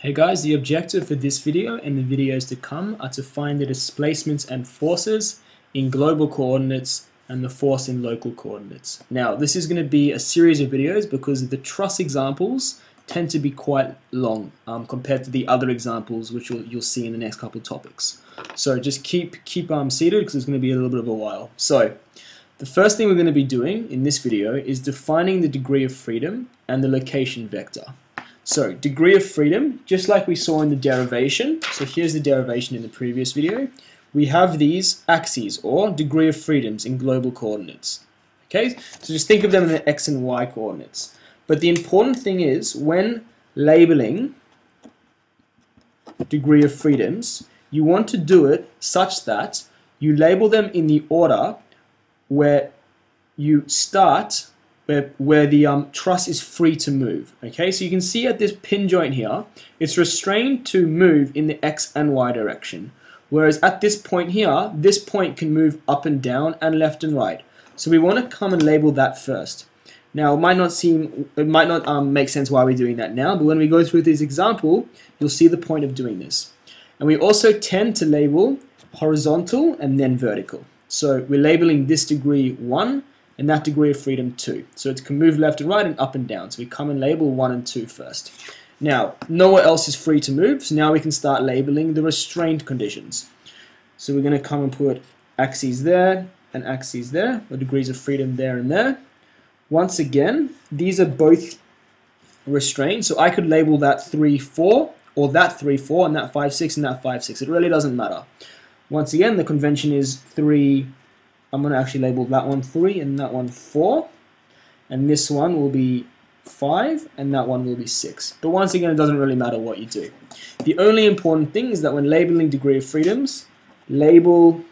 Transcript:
Hey guys, the objective for this video and the videos to come are to find the displacements and forces in global coordinates and the force in local coordinates. Now, this is going to be a series of videos because the truss examples tend to be quite long um, compared to the other examples which you'll, you'll see in the next couple of topics. So just keep, keep um, seated because it's going to be a little bit of a while. So, the first thing we're going to be doing in this video is defining the degree of freedom and the location vector. So degree of freedom, just like we saw in the derivation, so here's the derivation in the previous video, we have these axes or degree of freedoms in global coordinates. Okay, so just think of them in the x and y coordinates. But the important thing is when labeling degree of freedoms, you want to do it such that you label them in the order where you start where, where the um, truss is free to move. Okay, so you can see at this pin joint here, it's restrained to move in the x and y direction. Whereas at this point here, this point can move up and down and left and right. So we want to come and label that first. Now, it might not seem, it might not um, make sense why we're doing that now, but when we go through this example, you'll see the point of doing this. And we also tend to label horizontal and then vertical. So we're labeling this degree 1 and that degree of freedom 2. So it can move left and right and up and down. So we come and label 1 and 2 first. Now, nowhere else is free to move, so now we can start labeling the restraint conditions. So we're going to come and put axes there and axes there, or degrees of freedom there and there. Once again, these are both restrained, so I could label that 3, 4, or that 3, 4, and that 5, 6, and that 5, 6. It really doesn't matter. Once again, the convention is 3, I'm going to actually label that one 3 and that one 4. And this one will be 5 and that one will be 6. But once again, it doesn't really matter what you do. The only important thing is that when labeling degree of freedoms, label